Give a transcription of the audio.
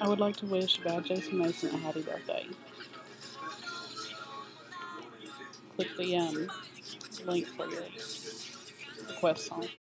I would like to wish Bad Jason Mason a happy birthday. Click the um, link for your request song.